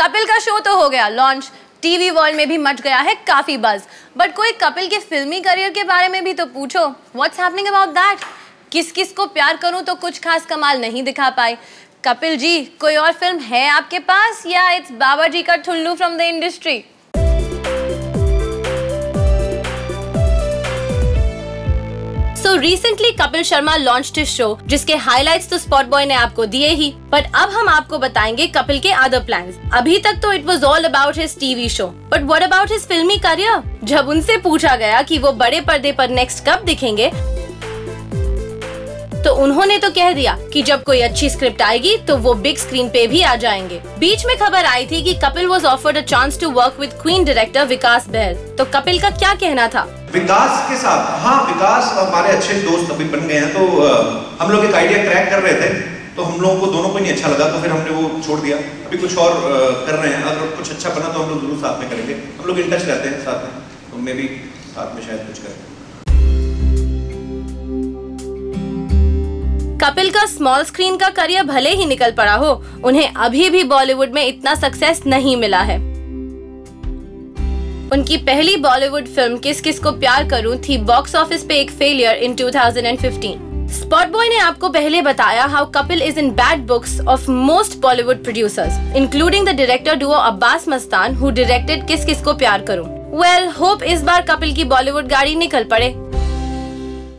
कपिल का शो तो हो गया। लॉन्च टीवी वर्ल्ड में भी मच गया है काफ़ी बज बट कोई कपिल के फिल्मी करियर के बारे में भी तो पूछो। व्हाट्स हैपनिंग अबाउट दैट किस किस को प्यार करूँ तो कुछ खास कमाल नहीं दिखा पाए। कपिल जी, कोई और फ़िल्म है आपके पास या इट्स बाबा जी का ठुल्लू from the industry so recently Kapil Sharma launch his show जिसके हाइलाइट्स तो स्पॉट बॉय ने आपको दिए ही। बट अब हम आपको बताएँगे कपिल के अदर प्लान अभी तक तो it was all about his TV show but what about his फिल्मी करियर जब उनसे पूछा गया कि वो बड़े पर्दे पर नेक्स्ट कब दिखेंगे तो उन्होंने तो कह दिया कि जब कोई अच्छी स्क्रिप्ट आएगी तो वो बिग स्क्रीन पे भी आ जाएँगे। बीच में खबर आई थी कि Kapil was offered a chance to work with Queen director Vikas Bahl. तो कपिल का क्या कहना था? विकास के साथ हाँ विकास हमारे अच्छे दोस्त अभी बन गए हैं तो हम लोग एक आइडिया क्रैक कर रहे थे तो हम लोगों को दोनों को नहीं अच्छा लगा तो फिर हमने वो छोड़ दिया। अभी कुछ और कर रहे हैं। अगर कुछ अच्छा बना तो हम लोग ज़रूर साथ में करेंगे। हम लोग इन टच रहते हैं साथ में तो मे भी साथ में शायद कुछ करें कपिल का स्मॉल स्क्रीन का करियर भले ही निकल पड़ा हो उन्हें अभी भी बॉलीवुड में इतना सक्सेस नहीं मिला है। उनकी पहली बॉलीवुड फ़िल्म किस किस को प्यार करूँ थी बॉक्स ऑफ़िस पे एक फेलियर इन 2015 स्पॉट बॉय ने आपको पहले बताया how Kapil is in bad books of most Bollywood producers including the director duo Abbas Mastan who directed किस किस को प्यार करूँ। वेल well, होप इस बार कपिल की बॉलीवुड गाड़ी निकल पड़े।